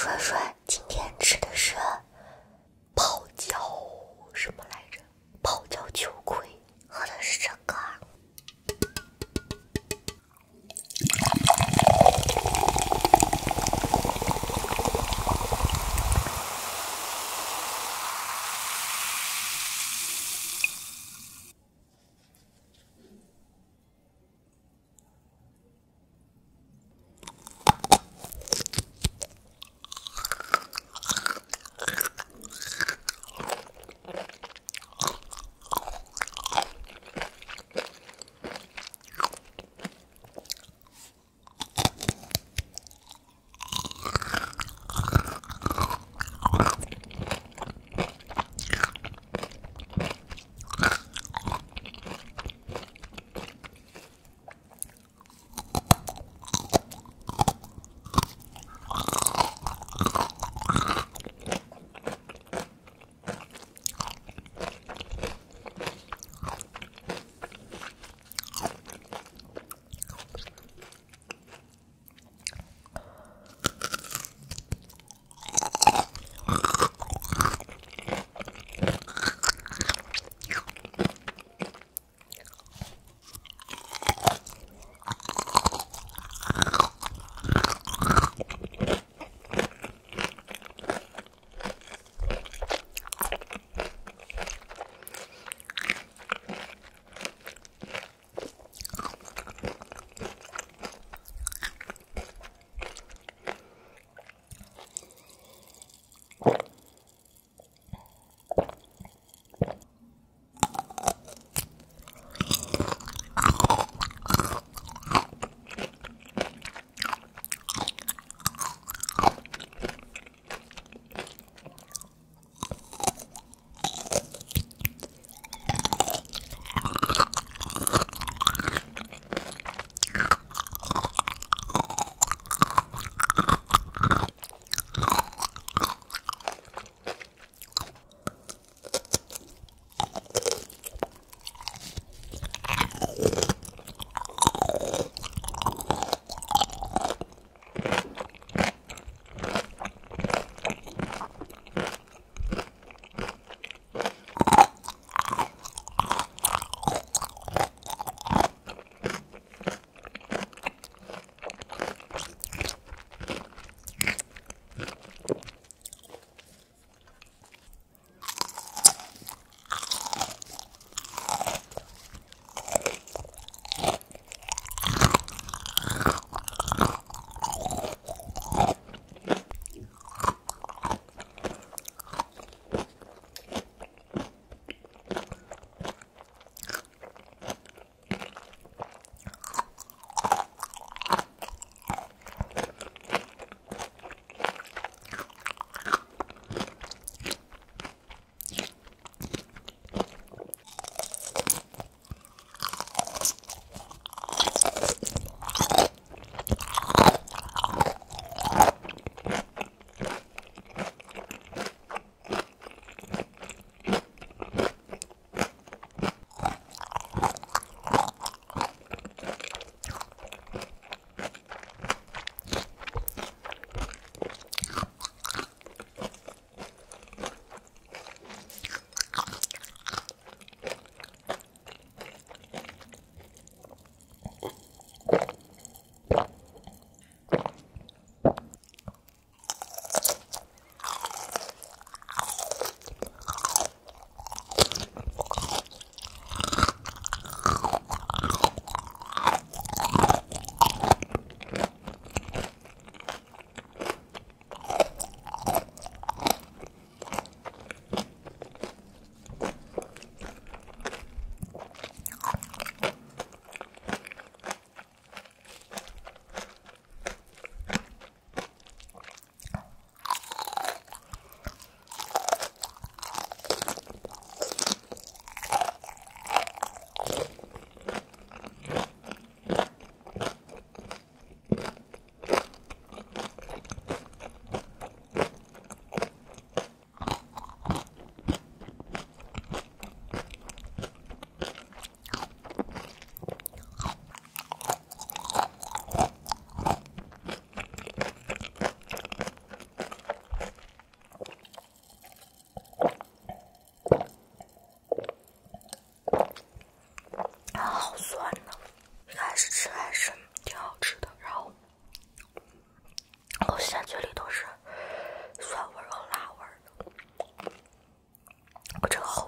帅帅我真好